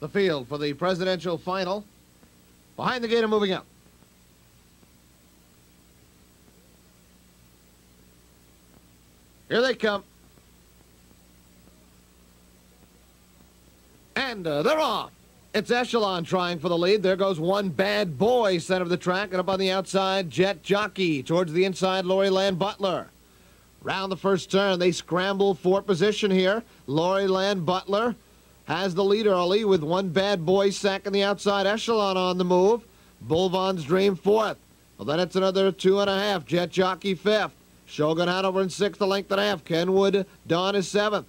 the field for the presidential final. Behind the gate moving up. Here they come. And uh, they're off. It's Echelon trying for the lead. There goes one bad boy center of the track. And up on the outside, Jet Jockey. Towards the inside, Lori Land Butler. Round the first turn, they scramble for position here. Lori Land Butler has the lead early with one bad boy sacking the outside echelon on the move. Bulvan's Dream fourth. Well, then it's another two and a half. Jet Jockey fifth. Shogun Hanover in sixth, a length and a half. Kenwood Dawn is seventh.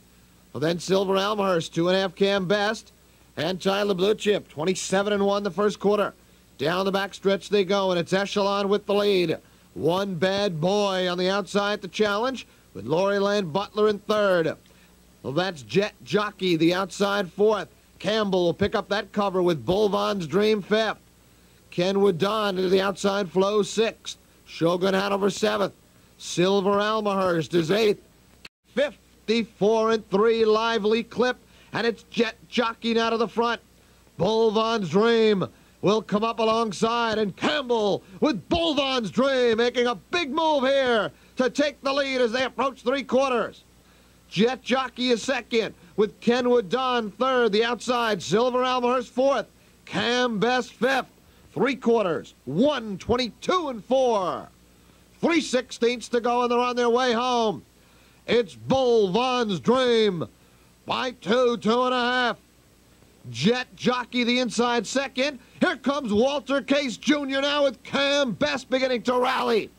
Well, then Silver Almahurst, two and a half Cambest. And Tyler Blue Chip, 27 and 1 the first quarter. Down the back stretch they go, and it's Echelon with the lead. One bad boy on the outside to challenge, with Lori Land Butler in third. Well, that's Jet Jockey, the outside fourth. Campbell will pick up that cover with Bulvan's Dream fifth. Kenwood Dawn to the outside flow sixth. Shogun Hanover seventh. Silver Almahurst is eighth. 54 and 3 lively clip and it's Jet jockeying out of the front. Bulvan's Dream will come up alongside, and Campbell with Bulvan's Dream making a big move here to take the lead as they approach three quarters. Jet Jockey is second, with Kenwood Dawn third. The outside, Silver Almahurst fourth. Cambest fifth. Three quarters, 122 and four. Three sixteenths to go, and they're on their way home. It's Bulvan's Dream by two, two and a half. Jet Jockey the inside second. Here comes Walter Case Jr. now with Cambest beginning to rally.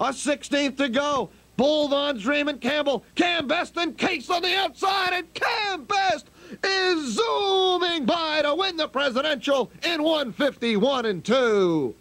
A 16th to go. Bulvan's Dream and Campbell. Cambest and Case on the outside, and Cambest is zooming by to win the presidential in 151 and 2.